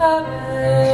Amen.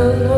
Oh.